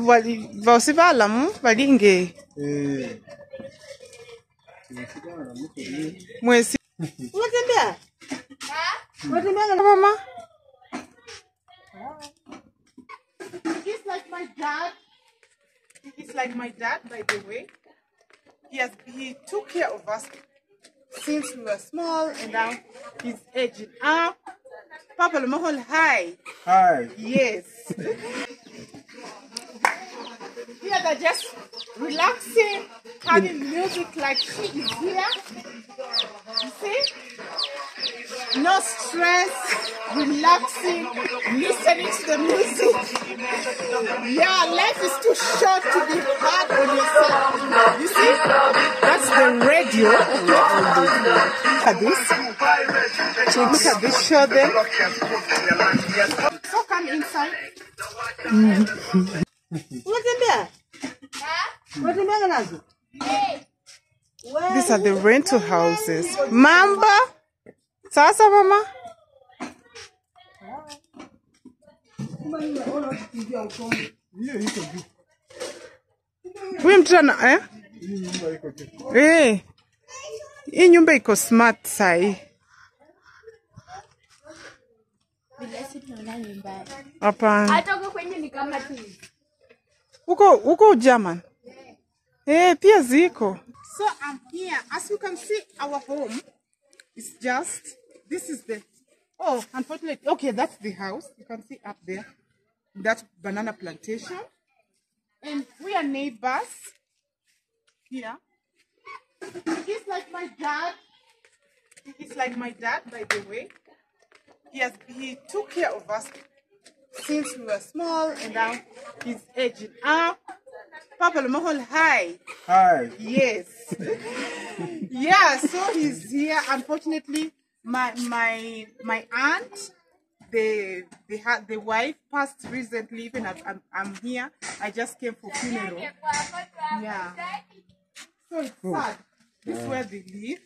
Bali- Vosi valamu valinge Eh. Tumesikana na mtu ni- mwezi Unatembea? Unatembea na mama He's like my dad. He's like my dad, by the way. He has he took care of us since we were small, and now he's aging up. Papa Lemahol, hi. Hi. Yes. Here they're just relaxing, having music like she is here. You see? No stress, relaxing, listening to the music. Yeah, life is too short to be hard on yourself. You see? That's the radio. Look at this. Look at this. Show them. So come inside. Unatembea? These are the rental houses. Mamba. Sasa mama. Huyu mtoto ana eh? Eh. Hii nyumba iko smart sai. Hapana. Atoka kwenye ni kama tu. Huko huko German. Eh, pia ziko. So I'm here. As you can see, our home is just this is the oh, unfortunately, okay, that's the house. You can see up there that banana plantation, and we are neighbors here. He's like my dad. He's like my dad, by the way. He has he took care of us since we were small, and now he's aging up. Papa Lemahol, hi. Hi. Yes. yeah, so he's here. Unfortunately, my my my aunt, the the ha- the wife passed recently. Even I'm, I'm, I'm here. I just came for funeral. Yeah. So it's sad. This is uh. where they live.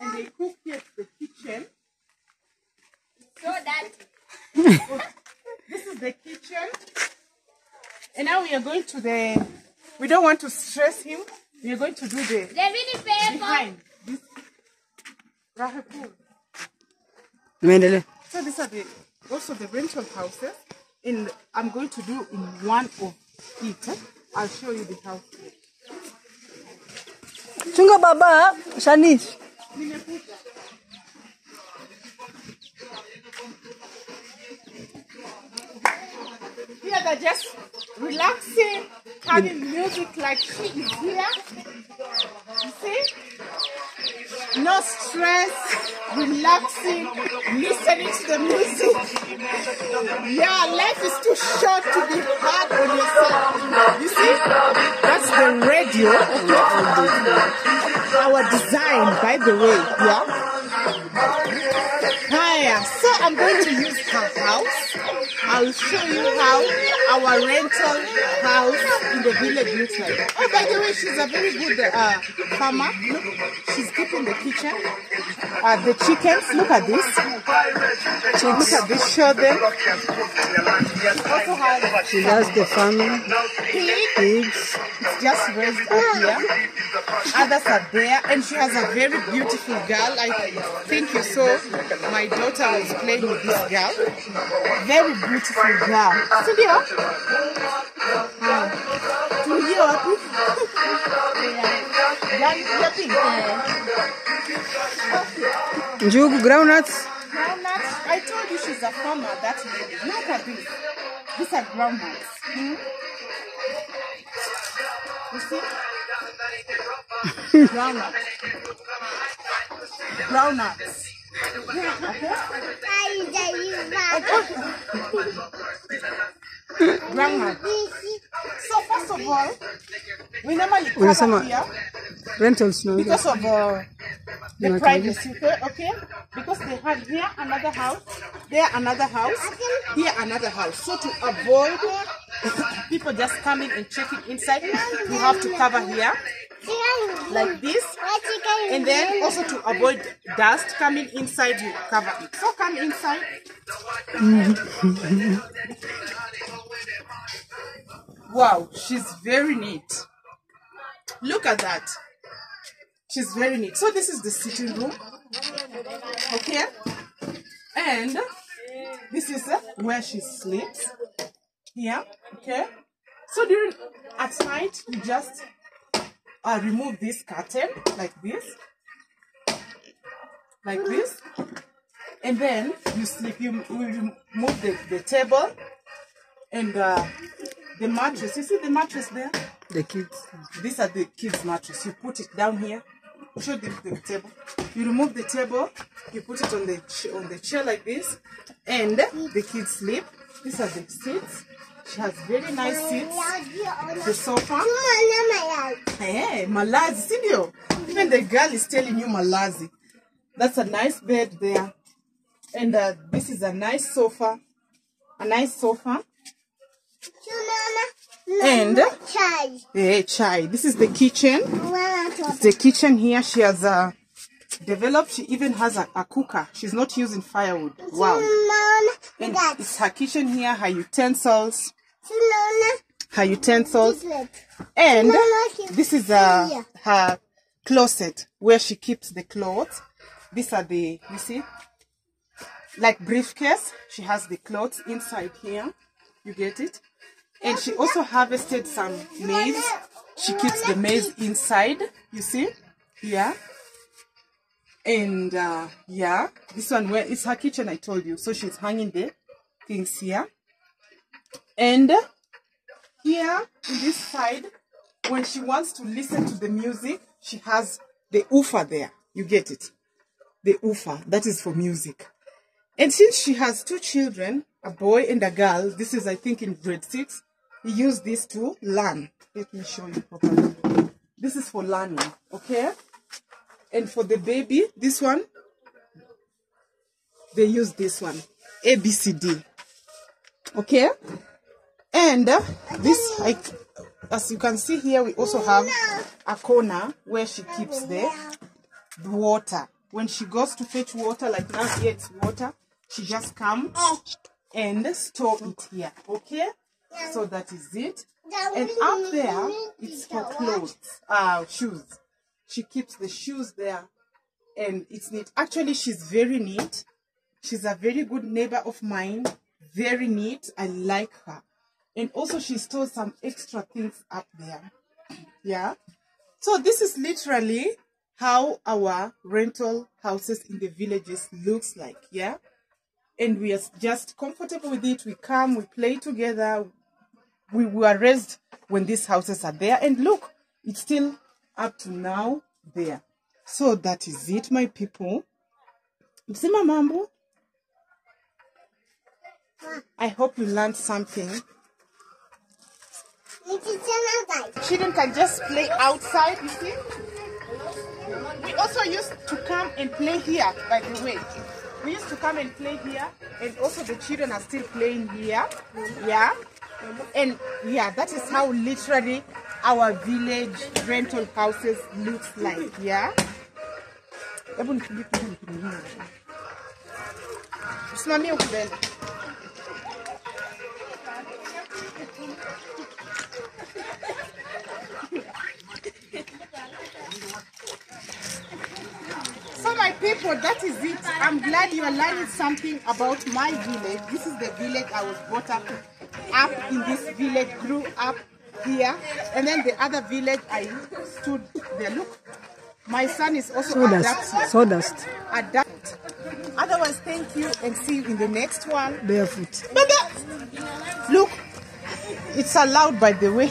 And they cook here at the kitchen. So that This is the kitchen. And now we are going to the. We don't want to stress him. We are going to do the the really paper. behind this. Rahapur. Umeendelea. So these are the also the rental houses. In I'm going to do in one of it. I'll show you the house. Chunga baba, Shanish. Here they're just relaxing, having music like she is here. You see? No stress, relaxing, listening to the music. Yeah, life is too short to be hard on yourself. You see? That's the radio. Our design, by the way. Yeah. I'm going to use her house. I'll show you how our rental house in the village looks like. Oh, by the way, she's a very good uh, farmer. Look, she's keeping the kitchen. Uh, the chickens, look at this. Look at this, show them. Also has She does the farming, pig, pigs. it's just raised up here. Others are there, and she has a very beautiful girl. I think you saw my daughter was playing with this girl. Very beautiful girl. Wapi? Gani? Njugu, groundnuts. Groundnuts. I told you she's a farmer, that lady. Look at this. These are groundnuts. Hmm? You see? Groundnuts. Groundnuts. Groundnuts. So first of all, we normally cover here Rentals no. because of uh, the Okay. privacy, okay? okay? Because they have here another house, there another house, here another house. So to avoid people just coming and checking inside, you have to cover here like this. And then also to avoid dust coming inside, you cover it. So come inside. wow, she's very neat. Look at that. She's very neat. So this is the sitting room. Okay? And this is uh, where she sleeps. Here. Okay? So during at night you just uh, remove this curtain like this. Like this. And then you sleep. You, you remove the, the table and uh, the mattress. You see the mattress there? The kids. These are the kids' mattress. You put it down here. Show the, the table. You remove the table. You put it on the on the chair like this, and the kids sleep. These are the seats. She has very nice seats. The sofa. Hey, malazi, see you? Even the girl is telling you malazi. That's a nice bed there, and uh, this is a nice sofa. A nice sofa. And hey, chai. This is the kitchen. It's the kitchen here. She has uh, developed. She even has a, a cooker. She's not using firewood. Wow. And it's her kitchen here. Her utensils. Her utensils. And this is uh, her closet where she keeps the clothes. These are the, you see, like briefcase. She has the clothes inside here. You get it? And she also harvested some maize. She keeps the maize inside, you see? Yeah. And uh, yeah, this one where it's her kitchen, I told you. So she's hanging the things here. And here in this side, when she wants to listen to the music, she has the oofer there. You get it? The oofer. That is for music. And since she has two children, a boy and a girl, this is, I think, in grade six, he used this to learn. Let me show you properly. This is for learning, okay? And for the baby, this one, they use this one, A, B, C, D. Okay? And uh, this, like, as you can see here, we also have a corner where she keeps the, the water. When she goes to fetch water, like now here it's water, she just comes and store it here. Okay? So that is it. And up there, it's for clothes, uh, shoes. She keeps the shoes there and it's neat. Actually, she's very neat. She's a very good neighbor of mine. Very neat. I like her. And also she stores some extra things up there. Yeah. So this is literally how our rental houses in the villages looks like. Yeah. And we are just comfortable with it. We come, we play together. We were raised when these houses are there. And look, it's still up to now there. So that is it, my people. Msema mambo. I hope you learned something. Children can just play outside, you see. We also used to come and play here, by the way. We used to come and play here, and also the children are still playing here. Yeah. And yeah, that is how literally our village rental houses looks like. Yeah. So my people, that is it. I'm glad you are learning something about my village. This is the village I was brought up, up in this village, grew up here. And then the other village I stood there. Look, my son is also Sawdust. adapting. Sawdust. Adapt. Otherwise, thank you and see you in the next one. Barefoot. Baba, look, it's allowed by the way.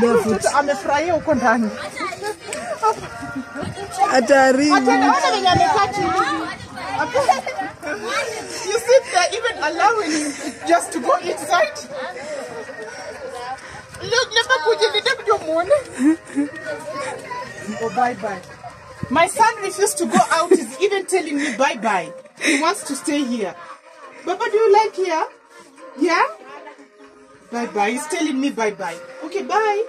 Barefoot. Mtoto amefurahia huko ndani. Hatari. Ataona venye amekaa chini. You see, they're even allowing him just to go inside. Look, never kujilida kuja muone. Oh, bye bye. My son refused to go out. He's even telling me bye bye. He wants to stay here. Baba, do you like here? Yeah? Bye bye. He's telling me bye bye. Okay, bye.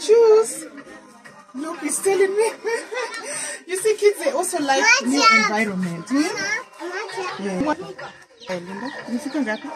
Choose. Look, he's telling me. you see, kids, they also like new environment. Hmm? Yeah. What? Eh, Linda, umefika ngapi?